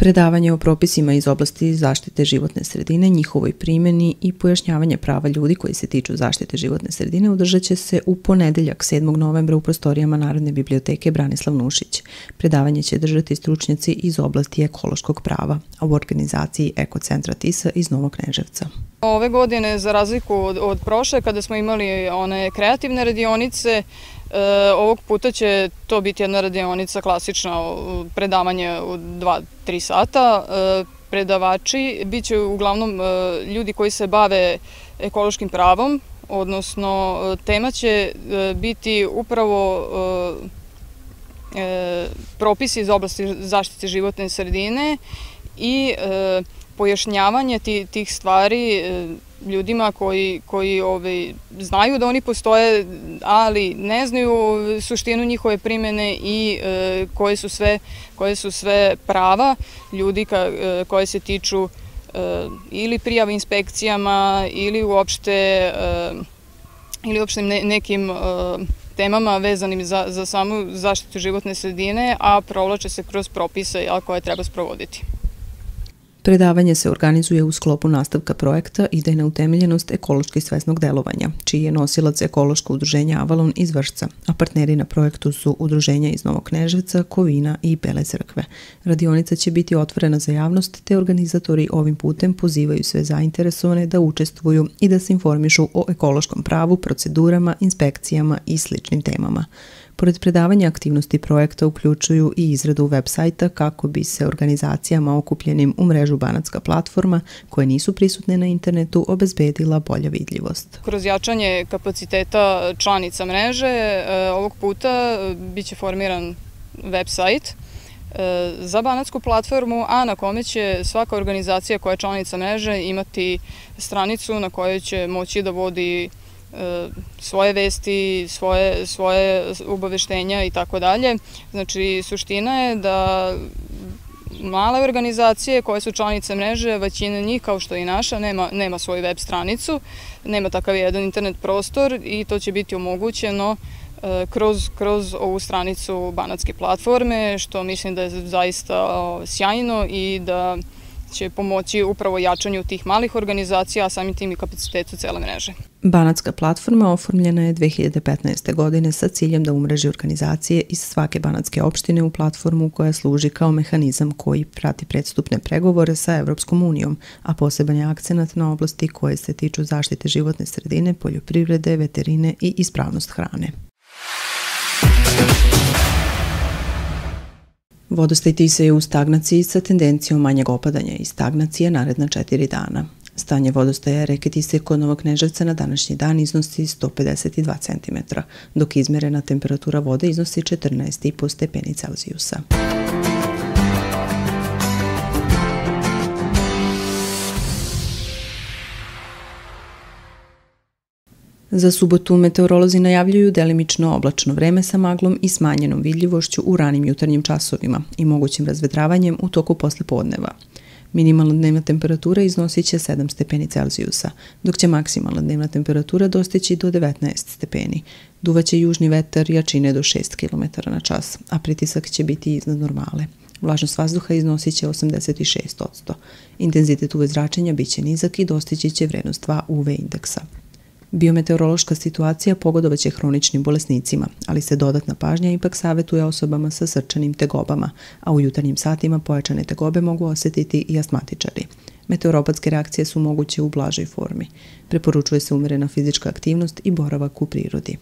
predavanje o propisima iz oblasti zaštite životne sredine, njihovoj primjeni i pojašnjavanje prava ljudi koji se tiču zaštite životne sredine održat će se u ponedeljak 7. novembra u prostorijama Narodne biblioteke Branislav Nušić. Predavanje će držati stručnjaci iz oblasti ekološkog prava, a u organizaciji Ekocentra Tisa iz Novog Kneževca. Ove godine, za razliku od, od prošle, kada smo imali one kreativne radionice, ovog puta će to biti jedna radionica klasična predavanje u 2-3 sata. E, predavači bit će uglavnom e, ljudi koji se bave ekološkim pravom, odnosno tema će biti upravo propisi iz oblasti zaštite životne sredine i pojašnjavanje tih stvari ljudima koji, koji ovaj, znaju da oni postoje, ali ne znaju suštinu njihove primene i e, koje, su sve, koje su sve prava ljudi ka, e, koje se tiču e, ili prijava inspekcijama ili uopšte, e, ili uopšte ne, nekim e, temama vezanim za, za samu zaštitu životne sredine, a provlače se kroz propise koje treba sprovoditi. Predavanje se organizuje u sklopu nastavka projekta Idejna utemeljenost ekološki svesnog delovanja, čiji je nosilac ekološko udruženja Avalon iz Vršca, a partneri na projektu su udruženja iz Novog Kneževca, Kovina i Bele crkve. Radionica će biti otvorena za javnost, te organizatori ovim putem pozivaju sve zainteresovane da učestvuju i da se informišu o ekološkom pravu, procedurama, inspekcijama i sličnim temama. Pored predavanja aktivnosti projekta uključuju i izradu web sajta kako bi se organizacijama okupljenim u mrežu Banatska platforma koje nisu prisutne na internetu obezbedila bolja vidljivost. Kroz jačanje kapaciteta članica mreže e, ovog puta e, biće formiran web sajt e, za Banatsku platformu, a na kome će svaka organizacija koja je članica mreže imati stranicu na kojoj će moći da vodi svoje vesti, svoje, svoje ubaveštenja i tako dalje. Znači, suština je da male organizacije koje su članice mreže, većina njih, kao što i naša, nema, nema svoju web stranicu, nema takav jedan internet prostor i to će biti omogućeno e, kroz, kroz ovu stranicu Banatske platforme, što mislim da je zaista sjajno i da će pomoći upravo jačanju tih malih organizacija, a samim tim i kapacitetu cele mreže. Banatska platforma oformljena je 2015. godine sa ciljem da umreži organizacije iz svake banatske opštine u platformu koja služi kao mehanizam koji prati predstupne pregovore sa Evropskom unijom, a poseban je akcenat na oblasti koje se tiču zaštite životne sredine, poljoprivrede, veterine i ispravnost hrane. Vodostaj Tise je u stagnaciji sa tendencijom manjeg opadanja i stagnacije naredna četiri dana. Stanje vodostaja reke Tise kod Novog Kneževca na današnji dan iznosi 152 cm, dok izmerena temperatura vode iznosi 14,5 stepeni Celzijusa. Za subotu meteorolozi najavljuju delimično oblačno vreme sa maglom i smanjenom vidljivošću u ranim jutarnjim časovima i mogućim razvedravanjem u toku posle podneva. Minimalna dnevna temperatura iznosit će 7 stepeni Celzijusa, dok će maksimalna dnevna temperatura dostići do 19 stepeni. Duvaće južni vetar jačine do 6 km na čas, a pritisak će biti iznad normale. Vlažnost vazduha iznosit će 86%. Intenzitet UV zračenja biće nizak i dostići će vrednost 2 UV indeksa. Biometeorološka situacija pogodovaće hroničnim bolesnicima, ali se dodatna pažnja ipak savetuje osobama sa srčanim tegobama, a u jutarnjim satima pojačane tegobe mogu osetiti i astmatičari. Meteoropatske reakcije su moguće u blažoj formi. Preporučuje se umerena fizička aktivnost i boravak u prirodi.